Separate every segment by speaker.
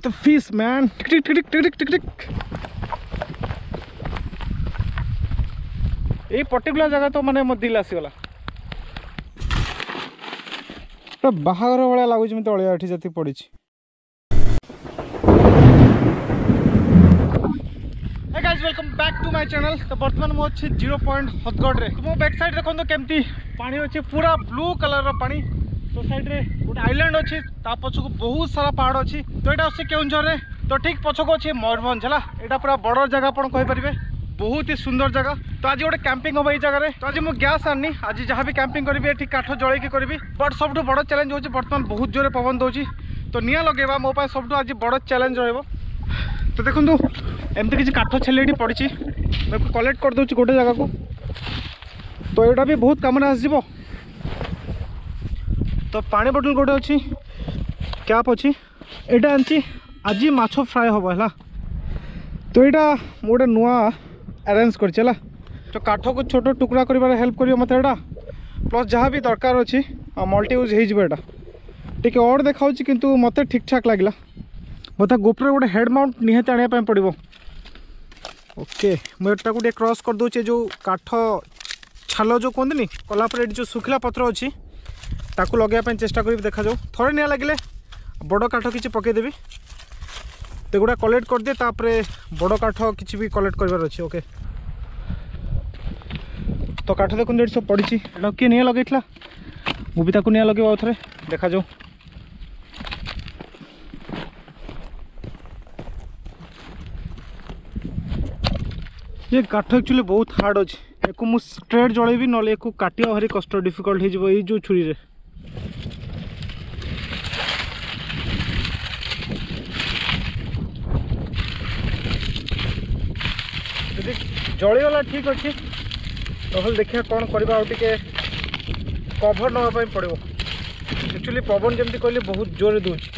Speaker 1: at the fish, man. Tick, tick, tick, tick, tick, tick, tick. এই particular জায়গা তো মানে মো দিল আসিগলা পুরা বাহাঘর ভাড়া লাগুছে মতো অলিয়া এটি যেতে পড়িছি welcome back to my channel তো বর্তমান মু অছি জিরো পয়েন্ট হদগড়ে মো ব্যাক সাইড দেখুন কেমতি পানি অছি পুরা ব্লু কলর পানি সো সাইড্রে গোটে আইল্যান্ড অছি তা পছকু বহুত সারা পাহাড় অছি তো এটা আসছে কেউঝরের তো ঠিক পছকু অছি ময়ূরভঞ্জ হল এটা পুরা বড় জায়গা আপনার কইপারে বহুত হি সুন্দর জায়গা তো আজ গোটে ক্যাম্পিং হব এই জায়গায় তো আজ মু গ্যাস আনি আজ যা বি ক্যাম্পিং করবি এটি কাঠ জলাইকি করবি বট সবুঠু বড় চ্যালেঞ্জ হচ্ছে বর্তমান বহুত জোরে পবন দৌছি তো নিয়া লগাইবা মো সবুঠু আজ বড় চ্যালেঞ্জ রহব তো দেখুন এমতি কিছু কাঠ ছেলে এটি পড়ছি কলেক্ট করে দেছি গোটে জায়গা তো এটা বি বহুত কামরে আসবে তো ପାଣି ବୋଟଲ ଗୋଟେ ଅଛି କ୍ୟାପ୍ ଅଛି ଏଇଟା ଆଣିଛି ଆଜି ମାଛ ଫ୍ରାଏ ହେବ ହେଲା ତ ଏଇଟା ମୁଁ ଗୋଟେ ନୂଆ ଆରେଞ୍ଜ କରିଛି ହେଲା ତ କାଠକୁ ଛୋଟ ଟୁକୁଡ଼ା କରିବାରେ ହେଲ୍ପ କରିବ ମୋତେ ଏଇଟା ପ୍ଲସ୍ ଯାହା ବି ଦରକାର ଅଛି ମଲ୍ଟି ୟୁଜ୍ ହେଇଯିବ ଏଇଟା ଟିକେ ଅଡ଼ ଦେଖାଉଛି କିନ୍ତୁ ମୋତେ ଠିକ୍ଠାକ୍ ଲାଗିଲା ବୋଧେ ଗୋପରେ ଗୋଟେ ହେଡ଼୍ ମାଉଣ୍ଟ ନିହାତି ଆଣିବା ପାଇଁ ପଡ଼ିବ ଓକେ ମୁଁ ଏଟାକୁ ଟିକେ କ୍ରସ୍ କରିଦେଉଛି ଯେଉଁ କାଠ ଛାଲ ଯେଉଁ କୁହନ୍ତିନି କଲାପରେ ଏଠି ଯେଉଁ ଶୁଖିଲା ପତ୍ର ଅଛି ତାକୁ ଲଗାଇବା ପାଇଁ ଚେଷ୍ଟା କରିବି ଦେଖାଯାଉ ଥରେ ନିଆଁ ଲାଗିଲେ ବଡ଼ କାଠ କିଛି ପକାଇଦେବି ଏଗୁଡ଼ା କଲେକ୍ଟ କରିଦିଏ ତାପରେ ବଡ଼ କାଠ କିଛି ବି କଲେକ୍ଟ କରିବାର ଅଛି ଓକେ ତ କାଠ ଦେଖନ୍ତୁ ଏଠି ସବୁ ପଡ଼ିଛି ଏଇଟା କିଏ ନିଆଁ ଲଗାଇଥିଲା ମୁଁ ବି ତାକୁ ନିଆଁ ଲଗାଇବ ଆଉ ଥରେ ଦେଖାଯାଉ ये काठ एक्चुअली बहुत हार्ड अच्छे या मुझ स्ट्रेट जलैबि ना काटा भारी कष्ट डिफिकल्ट हो जो छुरी ଜଳିଗଲା ଠିକ୍ ଅଛି ନହେଲେ ଦେଖିବା କ'ଣ କରିବା ଆଉ ଟିକେ କଭର୍ ନେବା ପାଇଁ ପଡ଼ିବ ଆକ୍ଚୁଆଲି ପବନ ଯେମିତି କହିଲି ବହୁତ ଜୋରରେ ଦେଉଛି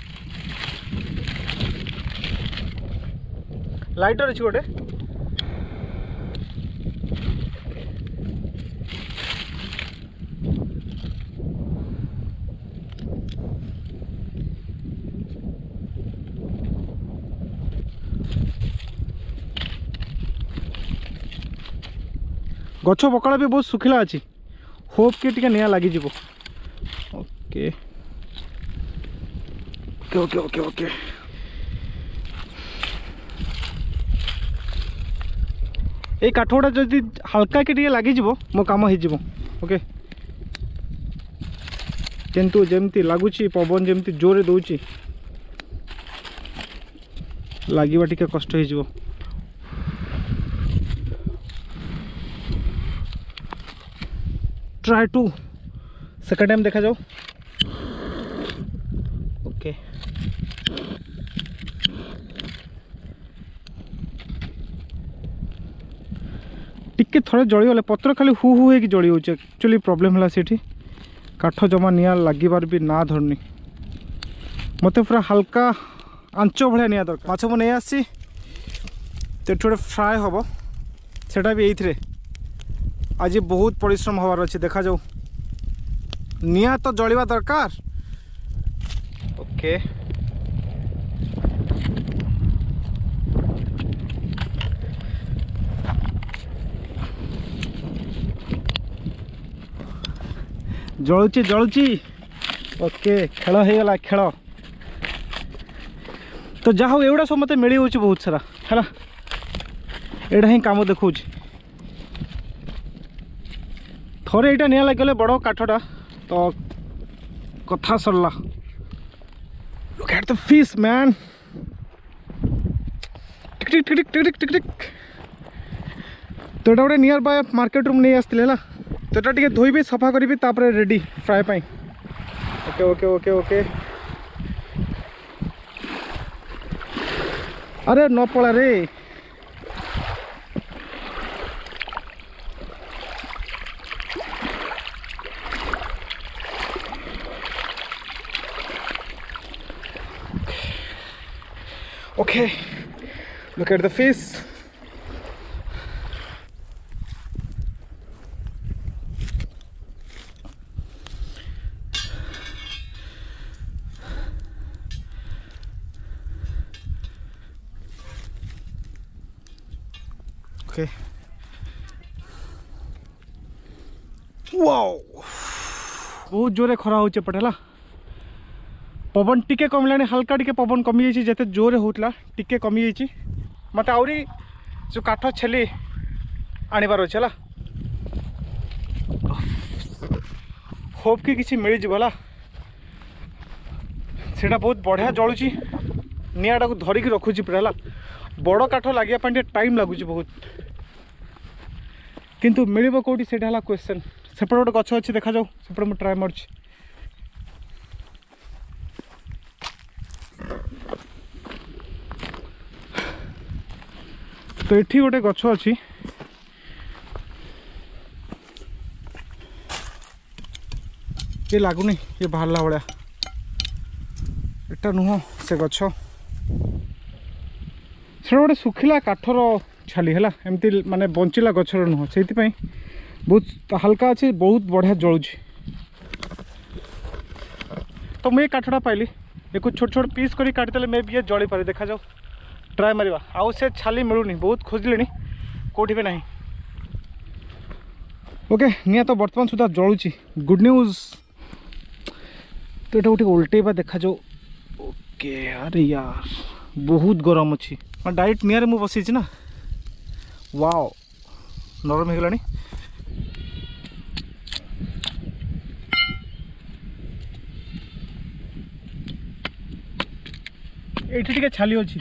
Speaker 1: ଲାଇଟର୍ ଅଛି ଗୋଟେ गच्छ बकला भी बहुत सुखला अच्छे होप कि टी लगे okay okay okay okay okay ये काठ गुटा जो हालाका कि लगे मो कम होके किंतु जमती लगुच पवन जमी जोर दौर लगवा टे कष्ट ट्राई टू सेकेंड टाइम देखा जाओ ओके टिके थोड़े गले पत्र खाली हु हु होगी जली जाऊँ प्रोब्लेम है सीठी काठ जमा निआ लगे भी ना धरनी मत पूरा हालका आंच भाया निआ दरकार मछ नहीं आसी तो गोटे फ्राए हम सेटा भी ये आज बहुत परिश्रम हबार अच्छे देखा जाऊ नि तो जल्वा दरकार ओके जलुच जलुच ओके खेल हो खेल तो जहा हूँ एगुटा सब मत मिल बहुत सारा है ना यहाँ ही कम देखा थे ये निया लग गले बड़ काठटा तो कथा सरला लुक तो यहाँ गोटे नियर बाय मार्केट रूम नहीं आसती है तो यहाँ टे धोबे सफा करी तापर रेडी फ्राए पाई ओके ओके ओके ओके अरे न पड़ा रे at the fish okay wow बहुत जोरे खरा हो पटेला पवन टिके कमला हालका टिके पवन कमी जाइए जिते जोरे होता टिके कमी जाइए मत आठ जो काठ छेली आनबार अच्छे होप कि किसी मिल जाला सीटा बहुत बढ़िया जलुची निटा को धरिक रखुची पूरा है बड़ काठ लगे टाइम लगुच बहुत किंतु मिले कौटी से क्वेश्चन सेपट गोटे गच देखा जाऊ से मुझे ट्राए मरची ତ ଏଠି ଗୋଟେ ଗଛ ଅଛି ଏ ଲାଗୁନି ଇଏ ବାହାରିଲା ଭଳିଆ ଏଟା ନୁହଁ ସେ ଗଛ ସେଟା ଗୋଟେ ଶୁଖିଲା କାଠର ଛାଲି ହେଲା ଏମିତି ମାନେ ବଞ୍ଚିଲା ଗଛର ନୁହଁ ସେଇଥିପାଇଁ ବହୁତ ହାଲକା ଅଛି ବହୁତ ବଢ଼ିଆ ଜଳୁଛି ତ ମୁଁ ଏ କାଠଟା ପାଇଲି ଏକୁ ଛୋଟ ଛୋଟ ପିସ୍ କରି କାଟିଦେଲେ ମେ ବି ଏ ଜଳିପାରେ ଦେଖାଯାଉ ट्राए मार आउ मिलूनी बहुत खोजले कौटि भी ना ओके निया तो बर्तमान सुधा जलुच गुड न्यूज तो यहाँ गोटे उल्टे देखा जो ओके अरे यार बहुत गरम अच्छी डायरेक्ट निरे मुझे बस ना वाओ नरम हो गला ये छाली अच्छी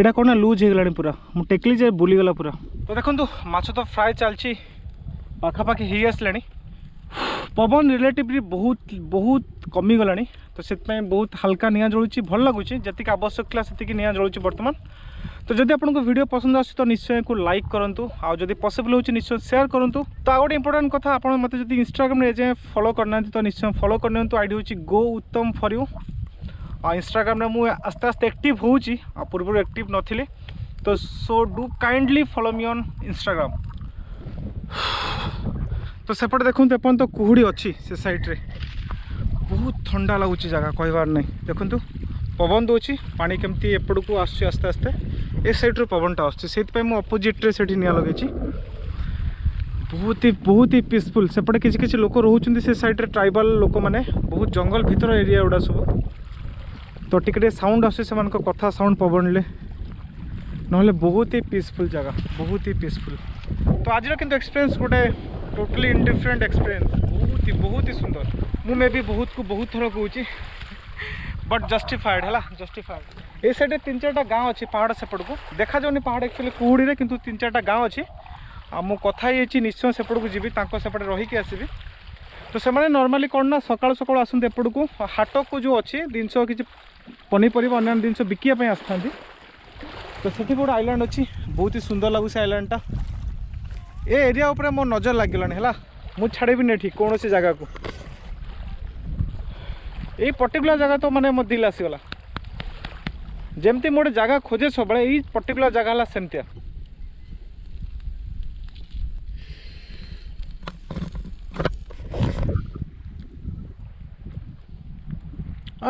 Speaker 1: এটা କ'ଣ ନା ଲୁଜ୍ ହେଇଗଲାଣି ପୁରା ମୁଁ ଟେକିଲି ଯେ ବୁଲିଗଲା ପୁରା ତ ଦେଖନ୍ତୁ ମାଛ ତ ଫ୍ରାଏ ଚାଲିଛି ପାଖାପାଖି ହେଇ ଆସିଲାଣି ପବନ ରିଲେଟିଭଲି ବହୁତ ବହୁତ କମିଗଲାଣି ତ ସେଥିପାଇଁ ବହୁତ ହାଲକା ନିଆଁ ଜଳୁଛି ଭଲ ଲାଗୁଛି ଯେତିକି ଆବଶ୍ୟକ ଥିଲା ସେତିକି ନିଆଁ ଜଳୁଛି ବର୍ତ୍ତମାନ ତ ଯଦି ଆପଣଙ୍କୁ ଭିଡ଼ିଓ ପସନ୍ଦ ଆସୁଛି ତ ନିଶ୍ଚୟ ଏହାକୁ ଲାଇକ୍ କରନ୍ତୁ ଆଉ ଯଦି ପସିବଲ୍ ହେଉଛି ନିଶ୍ଚୟ ସେୟାର କରନ୍ତୁ ତ ଆଉ ଗୋଟେ ଇମ୍ପୋର୍ଟାଣ୍ଟ କଥା ଆପଣ ମୋତେ ଯଦି ଇନଷ୍ଟାଗ୍ରାମରେ ଏଯାଏଁ ଫଲୋ କରିନାହାନ୍ତି ତ ନିଶ୍ଚୟ ଫଲୋ କରିନିଅନ୍ତୁ ଆଇଡ଼ି ହେଉଛି ଗୋ ଉତ୍ତମ ଫର୍ ୟୁ आ इनस्टाग्राम मुझे आस्ते आस्ते एक्ट हो पूर्व एक्ट नी तो so do kindly follow me on Instagram तो सेपटे देखते तो कुहड़ी अच्छी से सैड्रे बहुत थंडा लगुच जगह कहबार नहीं देखु पवन दूसरी पाँच केमती एपट को आस आस्ते आस्ते ए सैड्रे पवनटा आसपाई मुझे अपोजिट्रे से निया लगे बहुत ही बहुत ही पीसफुल सेपटे किसी लोक रोच्च सैड्रे ट्राइबाल लोक मैंने बहुत जंगल भितर एरिया गुड़ा सब ତ ଟିକେ ଟିକେ ସାଉଣ୍ଡ ଆସୁଛି ସେମାନଙ୍କ କଥା ସାଉଣ୍ଡ ପବନରେ ନହେଲେ ବହୁତ ହି ପିସଫୁଲ୍ ଜାଗା ବହୁତ ହି ପିସଫୁଲ୍ ତ ଆଜିର କିନ୍ତୁ ଏକ୍ସପିରିଏନ୍ସ ଗୋଟେ ଟୋଟାଲି ଇଣ୍ଡିଫରେଣ୍ଟ ଏକ୍ସପିରିଏନ୍ସ ବହୁତ ହି ବହୁତ ହି ସୁନ୍ଦର ମୁଁ ମେ ବି ବହୁତକୁ ବହୁତ ଥର କହୁଛି ବଟ୍ ଜଷ୍ଟିଫାଏଡ଼ ହେଲା ଜଷ୍ଟିଫାଏଡ଼ ଏଇ ସାଇଡ଼୍ରେ ତିନି ଚାରିଟା ଗାଁ ଅଛି ପାହାଡ଼ ସେପଟକୁ ଦେଖାଯାଉନି ପାହାଡ଼ ଆକ୍ଚୁଆଲି କୁହୁଡ଼ିରେ କିନ୍ତୁ ତିନି ଚାରିଟା ଗାଁ ଅଛି ଆଉ ମୁଁ କଥା ହେଇଯାଇଛି ନିଶ୍ଚୟ ସେପଟକୁ ଯିବି ତାଙ୍କ ସେପଟେ ରହିକି ଆସିବି ତ ସେମାନେ ନର୍ମାଲି କ'ଣ ନା ସକାଳୁ ସକାଳୁ ଆସନ୍ତି ଏପଟକୁ ହାଟକୁ ଯେଉଁ ଅଛି ଜିନିଷ କିଛି पनीपरिया अन्न जिन बिकापी आसता तो से गोटे आईलैंड अच्छी बहुत ही सुंदर लगू से आईलैंडटा ए एरिया उपर मो नजर लगे है छाड़बी नहीं कौन सी जगह को ये पर्टिकुला जगह तो मानते मो दिल आसगला जमती मोटे जगह खोजे सब पर्टिकुला जगह है सेमती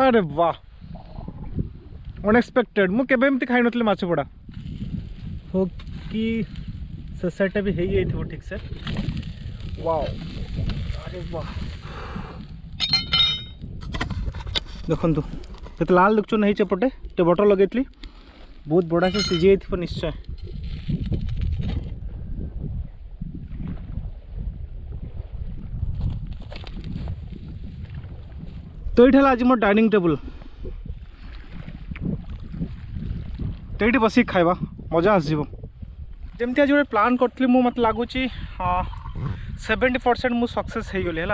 Speaker 1: अरे वाह ಅನ್ಎಕ್ಸ್ಪೆಕ್ಟೆಡ್ ಮು କେବେ ଏମିତି ଖାଇନଥିଲି ମାଛ ପୋଡ଼ା ହଉ କି ଶେଷଟା ବି ହେଇଯାଇଥିବ ଠିକ୍ ସେ ୱାଓ ଆରେ ୱାଓ ଦେଖନ୍ତୁ କେତେ ଲାଲ ଦେଖୁଛନ୍ ହେଇଛି ଏପଟେ ଟିକେ ବଟର ଲଗେଇଥିଲି ବହୁତ ବଢ଼ିଆ ସେ ସିଝି ଯାଇଥିବ ନିଶ୍ଚୟ तो ये आज मोर डाइनिंग टेबुल तो ये बस खाइबा मजा आसो जमी आज गोटे प्लां करी मुझे मतलब लगुच सेवेन्टी परसेंट मुझे सक्सेस है गली है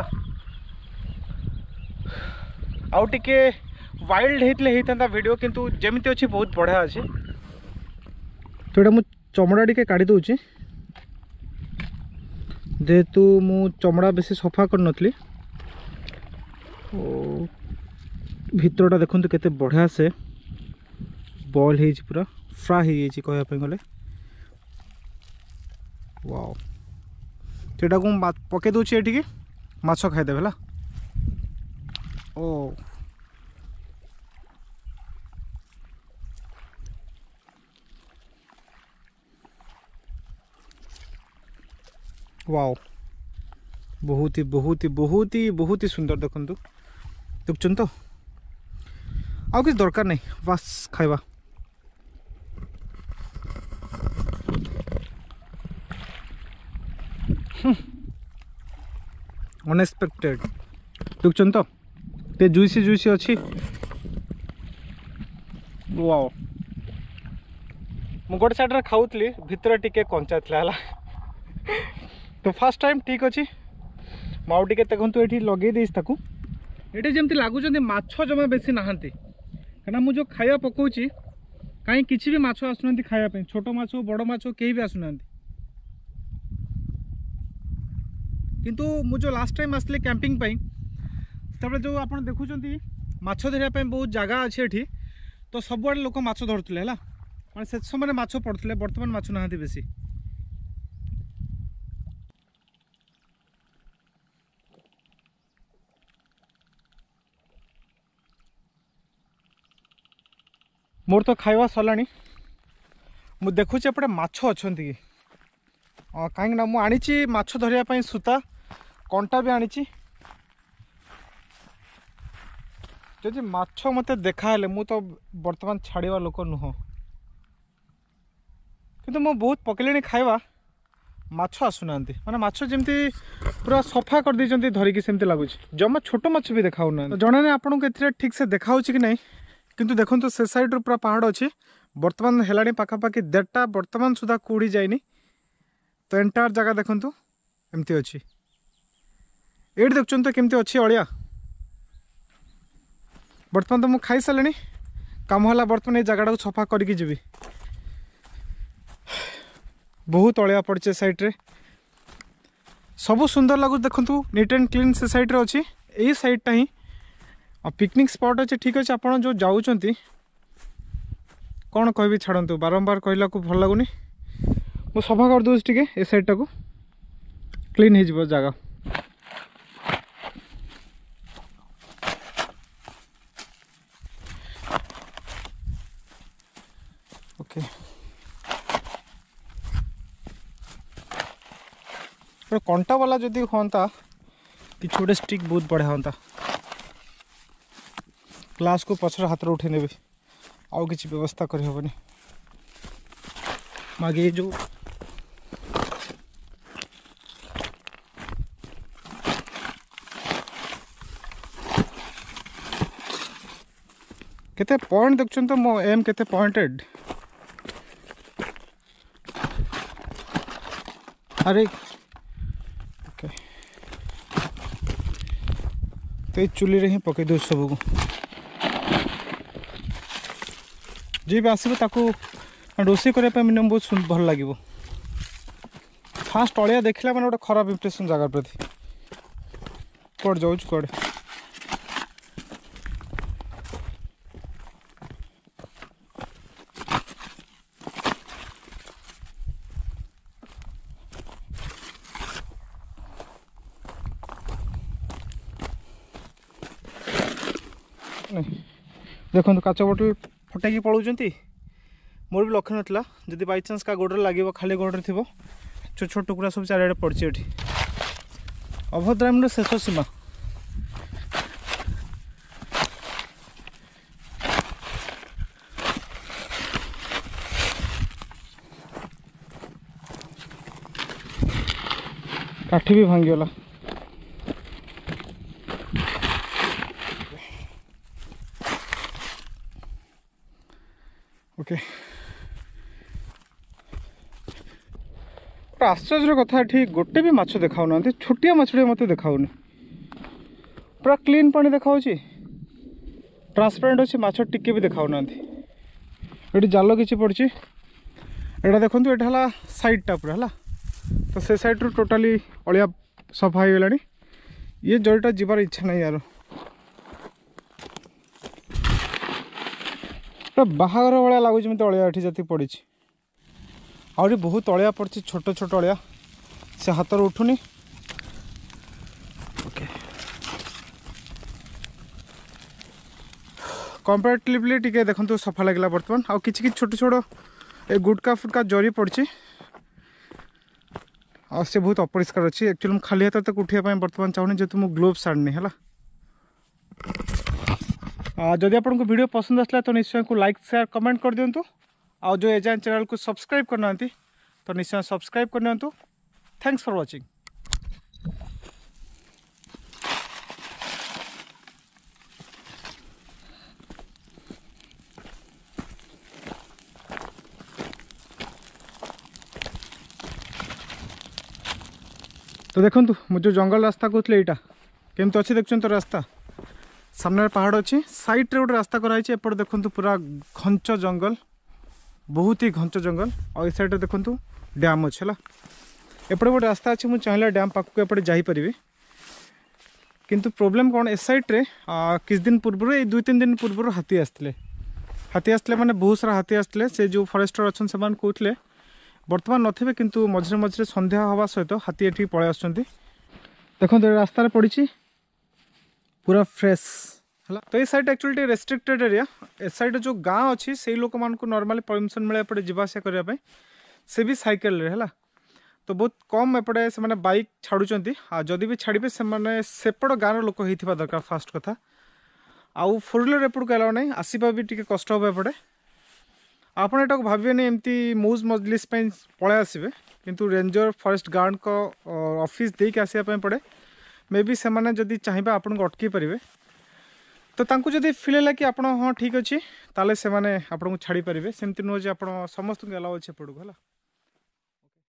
Speaker 1: वाइल्ड होते हैं भिड कि जमी अच्छी बहुत बढ़िया अच्छे तो ये मुझे चमड़ा टी का जेहेतु मु चमड़ा बेस सफा करी भितरटा देखते के बढ़िया से बॉल पूरा फ्रा हो कहप वाओटा को पकई दूचे ये मछ खाईदेव है वाओ बहुत ही बहुत ही बहुत ही बहुत ही सुंदर देखु देखुन तो आ किसी दरकार नहीं बास खाइबा अनएक्सपेक्टेड देख तो जुसी जुसी अच्छी वाओ मु गोटे सैड्रे खाऊ भितर टिके कंचा था है तो फास्ट टाइम ठीक अच्छे माओ टे देखु ये लगे ये जमी लगुच्च मम बेसी नहांती क्या मुझे खाया पकाची कहीं कि भी आसुना खायाप छोट मछ बड़ मछ भी आसुना କିନ୍ତୁ ମୁଁ ଯେଉଁ ଲାଷ୍ଟ ଟାଇମ୍ ଆସିଥିଲି କ୍ୟାମ୍ପିଂ ପାଇଁ ସେତେବେଳେ ଯେଉଁ ଆପଣ ଦେଖୁଛନ୍ତି ମାଛ ଧରିବା ପାଇଁ ବହୁତ ଜାଗା ଅଛି ଏଠି ତ ସବୁଆଡ଼େ ଲୋକ ମାଛ ଧରୁଥିଲେ ହେଲା ମାନେ ସେ ସମୟରେ ମାଛ ପଡ଼ୁଥିଲେ ବର୍ତ୍ତମାନ ମାଛ ନାହାନ୍ତି ବେଶୀ ମୋର ତ ଖାଇବା ସରିଲାଣି ମୁଁ ଦେଖୁଛି ଏପଟେ ମାଛ ଅଛନ୍ତି କି କାହିଁକିନା ମୁଁ ଆଣିଛି ମାଛ ଧରିବା ପାଇଁ ସୂତା କଣ୍ଟା ବି ଆଣିଛି ଯଦି ମାଛ ମୋତେ ଦେଖାହେଲେ ମୁଁ ତ ବର୍ତ୍ତମାନ ଛାଡ଼ିବା ଲୋକ ନୁହଁ କିନ୍ତୁ ମୁଁ ବହୁତ ପକେଇଲିଣି ଖାଇବା ମାଛ ଆସୁନାହାନ୍ତି ମାନେ ମାଛ ଯେମିତି ପୁରା ସଫା କରିଦେଇଛନ୍ତି ଧରିକି ସେମିତି ଲାଗୁଛି ଜମା ଛୋଟ ମାଛ ବି ଦେଖାହଉନାହାନ୍ତି ଜଣେ ନା ଆପଣଙ୍କୁ ଏଥିରେ ଠିକ୍ସେ ଦେଖାହେଉଛି କି ନାହିଁ କିନ୍ତୁ ଦେଖନ୍ତୁ ସେ ସାଇଡ଼୍ରୁ ପୁରା ପାହାଡ଼ ଅଛି ବର୍ତ୍ତମାନ ହେଲାଣି ପାଖାପାଖି ଦେଢ଼ଟା ବର୍ତ୍ତମାନ ସୁଦ୍ଧା କୁଡ଼ି ଯାଇନି ତ ଏଣ୍ଟାୟାର ଜାଗା ଦେଖନ୍ତୁ ଏମିତି ଅଛି ଏଇଠି ଦେଖୁଛନ୍ତି ତ କେମିତି ଅଛି ଅଳିଆ ବର୍ତ୍ତମାନ ତ ମୁଁ ଖାଇସାରିଲିଣି କାମ ହେଲା ବର୍ତ୍ତମାନ ଏଇ ଜାଗାଟାକୁ ସଫା କରିକି ଯିବି ବହୁତ ଅଳିଆ ପଡ଼ିଛି ଏ ସାଇଡ଼୍ରେ ସବୁ ସୁନ୍ଦର ଲାଗୁଛି ଦେଖନ୍ତୁ ନିଟ୍ ଆଣ୍ଡ କ୍ଲିନ୍ ସେ ସାଇଡ଼୍ରେ ଅଛି ଏଇ ସାଇଡ଼୍ଟା ହିଁ ପିକନିକ୍ ସ୍ପଟ୍ ଅଛି ଠିକ୍ ଅଛି ଆପଣ ଯେଉଁ ଯାଉଛନ୍ତି କ'ଣ କହିବି ଛାଡ଼ନ୍ତୁ ବାରମ୍ବାର କହିଲାକୁ ଭଲ ଲାଗୁନି ମୁଁ ସଫା କରିଦେଉଛି ଟିକେ ଏ ସାଇଡ଼୍ଟାକୁ କ୍ଲିନ୍ ହେଇଯିବ ଜାଗା ओके पर कंटा वाला जदि हाँ कि गोटे स्टिक बहुत बढ़िया हाँ ग्लास को पचर हाथ उठे ने आज व्यवस्था करहबन मगे जो के पॉइंट देखते तो मो एम के पॉइंटेड अरे ओके तो चूल रे हिं पकईद सब को जी भी आसो रोष करने मिनिमम बहुत भल लगे फास्ट हाँ, तलिया देखला मैंने गोटे तो खराब इंप्रेस जगार प्रति कौट जाऊ कड़े দেখুন কাଚ বଟল ଫଟାଇକି ପଳାଉଛନ୍ତି ମୋର ବି ଲକ୍ଷ୍ୟ ନଥିଲା ଯଦି ବାଇଚାନ୍ସ କାହା ଗୋଡ଼ରେ ଲାଗିବ ଖାଲି ଗୋଡ଼ରେ ଥିବ ଛୋଟ ଛୋଟ ଟୁକୁରା ସବୁ ଚାରିଆଡ଼େ ପଡ଼ିଛି ଏଠି ଅଭଦ୍ରାମୀର ଶେଷ ସୀମା କାଠି ବି ଭାଙ୍ଗିଗଲା ওকে ଆଶ୍ଚର୍ଯ୍ୟର କଥା ଏଠି ଗୋଟେ ବି ମାଛ ଦେଖାଉନାହାନ୍ତି ଛୋଟିଆ ମାଛଟିଏ ମୋତେ ଦେଖାଉନି ପୁରା କ୍ଲିନ୍ ପାଣି ଦେଖାହେଉଛି ଟ୍ରାନ୍ସପାରେଣ୍ଟ ଅଛି ମାଛ ଟିକେ ବି ଦେଖାଉନାହାନ୍ତି ଏଠି ଜାଲ କିଛି ପଡ଼ିଛି ଏଇଟା ଦେଖନ୍ତୁ ଏଇଟା ହେଲା ସାଇଡ଼୍ଟା ପୁରା ହେଲା ତ ସେ ସାଇଡ଼୍ରୁ ଟୋଟାଲି ଅଳିଆ ସଫା ହେଇଗଲାଣି ଇଏ ଜରିଟା ଯିବାର ଇଚ୍ଛା ନାହିଁ ୟାର ପୁରା ବାହାଘର ଭଳିଆ ଲାଗୁଛି ଯେମିତି ଅଳିଆ ଏଠି ଯେତିକି ପଡ଼ିଛି ଆହୁରି ବହୁତ ଅଳିଆ ପଡ଼ିଛି ଛୋଟ ଛୋଟ ଅଳିଆ ସେ ହାତରୁ ଉଠୁନି ଓକେ କମ୍ପାରେଟିଭଲି ଟିକେ ଦେଖନ୍ତୁ ସଫା ଲାଗିଲା ବର୍ତ୍ତମାନ ଆଉ କିଛି କିଛି ଛୋଟ ଛୋଟ ଏ ଗୁଟକା ଫୁଟକା ଜରି ପଡ଼ିଛି ଆଉ ସେ ବହୁତ ଅପରିଷ୍କାର ଅଛି ଆକ୍ଚୁଆଲି ମୁଁ ଖାଲି ହାତରେ ତାକୁ ଉଠିବା ପାଇଁ ବର୍ତ୍ତମାନ ଚାହୁଁନି ଯେହେତୁ ମୁଁ ଗ୍ଲୋଭ୍ସ ଆଣିନି ହେଲା जदि आपको भिड पसंद आसला तो निश्चय को लाइक सेयार कमेंट कर दिंतु आ जो एजान चैनल को सब्सक्राइब करना तो निश्चय सब्सक्राइब करनी थैंक्स फॉर वाचिंग तो দেখুন मुझे जंगल रास्ता कहते यहाँ केमती अच्छे অছি तो रास्ता ସାମ୍ନାରେ ପାହାଡ଼ ଅଛି ସାଇଡ଼୍ରେ ଗୋଟେ ରାସ୍ତା କରାହେଇଛି ଏପଟେ ଦେଖନ୍ତୁ ପୁରା ଘଞ୍ଚ ଜଙ୍ଗଲ ବହୁତ ହି ଘଞ୍ଚ ଜଙ୍ଗଲ ଆଉ ଏ ସାଇଡ଼୍ରେ ଦେଖନ୍ତୁ ଡ୍ୟାମ୍ ଅଛି ହେଲା ଏପଟେ ଗୋଟେ ରାସ୍ତା ଅଛି ମୁଁ ଚାହିଁଲେ ଡ୍ୟାମ୍ ପାଖକୁ ଏପଟେ ଯାଇପାରିବି କିନ୍ତୁ ପ୍ରୋବ୍ଲେମ୍ କ'ଣ ଏ ସାଇଡ଼୍ରେ କିଛି ଦିନ ପୂର୍ବରୁ ଏଇ ଦୁଇ ତିନି ଦିନ ପୂର୍ବରୁ ହାତୀ ଆସିଥିଲେ ହାତୀ ଆସିଥିଲେ ମାନେ ବହୁତ ସାରା ହାତୀ ଆସିଥିଲେ ସେ ଯେଉଁ ଫରେଷ୍ଟର ଅଛନ୍ତି ସେମାନେ କହୁଥିଲେ ବର୍ତ୍ତମାନ ନଥିବେ କିନ୍ତୁ ମଝିରେ ମଝିରେ ସନ୍ଧ୍ୟା ହେବା ସହିତ ହାତୀ ଏଠିକି ପଳାଇ ଆସୁଛନ୍ତି ଦେଖନ୍ତୁ ଏ ରାସ୍ତାରେ ପଡ଼ିଛି पूरा फ्रेश तो ये सैड एक्चुअली रेस्ट्रिक्टेड एरिया ए सैड जो गाँ अच्छे से लोक मूँ नर्माली परमिशन मिले एपटे जावासा करने से भी सैकेल है तो बहुत कम एपटे से बैक छाड़ जदि भी छाड़े सेपट गाँव रोक होता दरकार फास्ट कथा आउ फोर व्हीलर एपट को अलाउ ना भी टी कष्ट एपटे आपटा भावेनि एमती मौज मजलिस्ट पलैसे कितु रेंजर फरेस्ट गार्ड का ऑफिस देके आसपा पड़े मे ବି ସେମାନେ ଯଦି ଚାହିଁବେ ଆପଣଙ୍କୁ ଅଟକାଇ ପାରିବେ ତ ତାଙ୍କୁ ଯଦି ଫିଲ୍ ହେଲା କି ଆପଣ ହଁ ଠିକ୍ ଅଛି ତାହେଲେ ସେମାନେ ଆପଣଙ୍କୁ ଛାଡ଼ିପାରିବେ ସେମିତି ନୁହଁ ଯେ ଆପଣ ସମସ୍ତଙ୍କୁ ଆଲାଓ ଅଛି ଏପଟକୁ ହେଲା